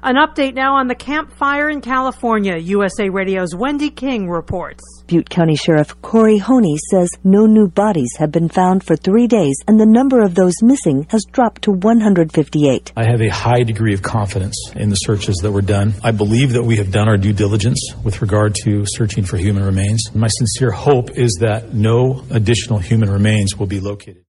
An update now on the Camp Fire in California. USA Radio's Wendy King reports. Butte County Sheriff Kory Honea says no new bodies have been found for three days, and the number of those missing has dropped to 158. I have a high degree of confidence in the searches that were done. I believe that we have done our due diligence with regard to searching for human remains. My sincere hope is that no additional human remains will be located.